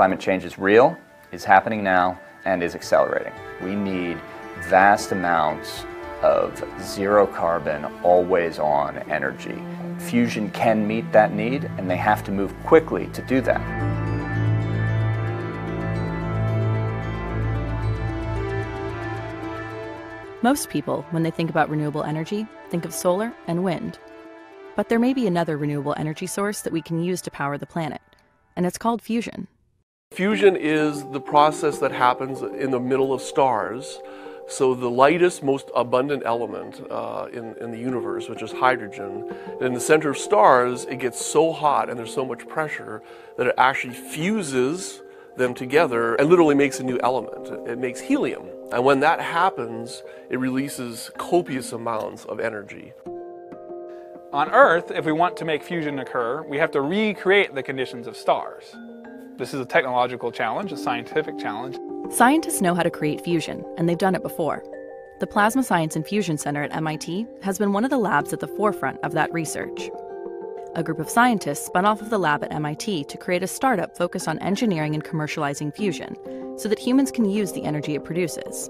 Climate change is real, is happening now, and is accelerating. We need vast amounts of zero carbon, always on energy. Fusion can meet that need, and they have to move quickly to do that. Most people, when they think about renewable energy, think of solar and wind. But there may be another renewable energy source that we can use to power the planet, and it's called fusion. Fusion is the process that happens in the middle of stars. So the lightest, most abundant element uh, in, in the universe, which is hydrogen, in the center of stars, it gets so hot and there's so much pressure that it actually fuses them together and literally makes a new element. It makes helium. And when that happens, it releases copious amounts of energy. On Earth, if we want to make fusion occur, we have to recreate the conditions of stars. This is a technological challenge, a scientific challenge. Scientists know how to create fusion, and they've done it before. The Plasma Science and Fusion Center at MIT has been one of the labs at the forefront of that research. A group of scientists spun off of the lab at MIT to create a startup focused on engineering and commercializing fusion so that humans can use the energy it produces.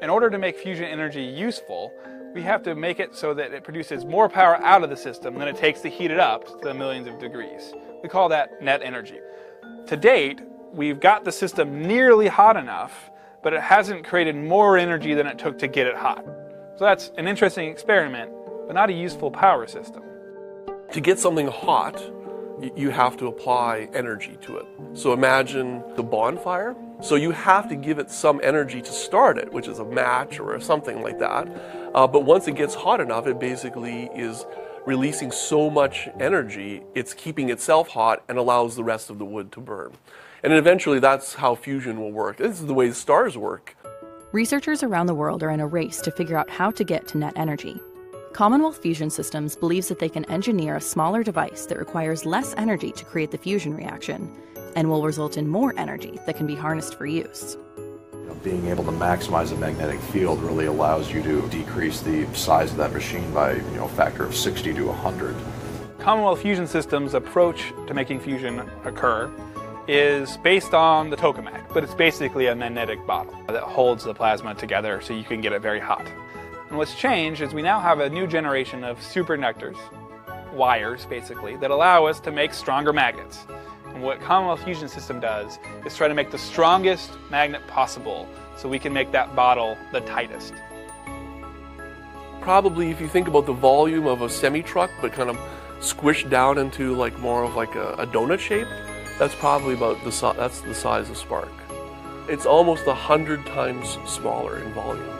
In order to make fusion energy useful, we have to make it so that it produces more power out of the system than it takes to heat it up to the millions of degrees. We call that net energy. To date, we've got the system nearly hot enough, but it hasn't created more energy than it took to get it hot. So that's an interesting experiment, but not a useful power system. To get something hot, you have to apply energy to it. So imagine the bonfire. So you have to give it some energy to start it, which is a match or something like that. Uh, but once it gets hot enough, it basically is releasing so much energy, it's keeping itself hot and allows the rest of the wood to burn. And eventually, that's how fusion will work. This is the way stars work. Researchers around the world are in a race to figure out how to get to net energy. Commonwealth Fusion Systems believes that they can engineer a smaller device that requires less energy to create the fusion reaction and will result in more energy that can be harnessed for use being able to maximize the magnetic field really allows you to decrease the size of that machine by you know a factor of 60 to 100. Commonwealth Fusion Systems' approach to making fusion occur is based on the tokamak, but it's basically a magnetic bottle that holds the plasma together so you can get it very hot. And what's changed is we now have a new generation of superconductors, wires basically, that allow us to make stronger magnets. And what Commonwealth Fusion System does is try to make the strongest magnet possible so we can make that bottle the tightest. Probably if you think about the volume of a semi-truck but kind of squished down into like more of like a, a donut shape, that's probably about the that's the size of SPARC. It's almost a hundred times smaller in volume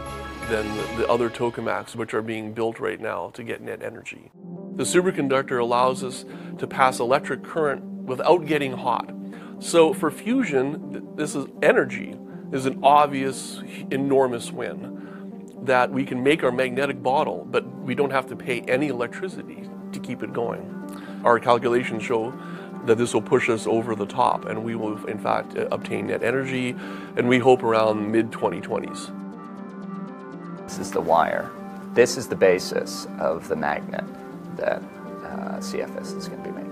than the, the other tokamaks which are being built right now to get net energy. The superconductor allows us to pass electric current without getting hot. So for fusion, this is energy is an obvious, enormous win that we can make our magnetic bottle, but we don't have to pay any electricity to keep it going. Our calculations show that this will push us over the top and we will in fact obtain net energy and we hope around mid 2020s. This is the wire. This is the basis of the magnet that uh, CFS is going to be making.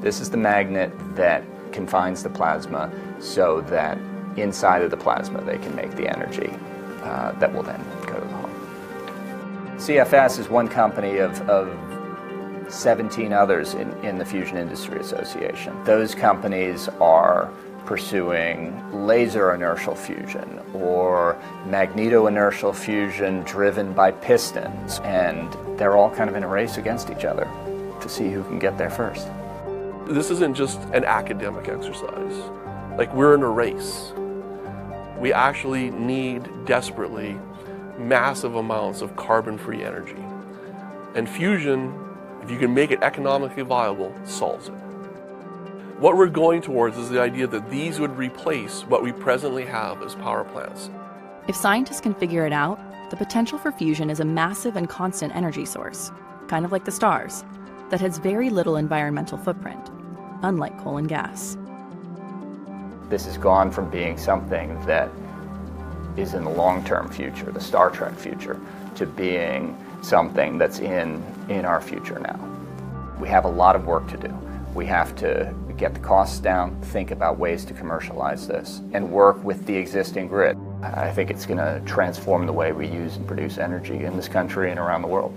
This is the magnet that confines the plasma so that inside of the plasma they can make the energy uh, that will then go to the home. CFS is one company of, of 17 others in, in the Fusion Industry Association. Those companies are pursuing laser inertial fusion or magneto inertial fusion driven by pistons, and they're all kind of in a race against each other to see who can get there first. This isn't just an academic exercise. Like we're in a race. We actually need desperately massive amounts of carbon-free energy. And fusion, if you can make it economically viable, solves it. What we're going towards is the idea that these would replace what we presently have as power plants. If scientists can figure it out, the potential for fusion is a massive and constant energy source, kind of like the stars, that has very little environmental footprint unlike coal and gas. This has gone from being something that is in the long-term future, the Star Trek future, to being something that's in, in our future now. We have a lot of work to do. We have to get the costs down, think about ways to commercialize this, and work with the existing grid. I think it's going to transform the way we use and produce energy in this country and around the world.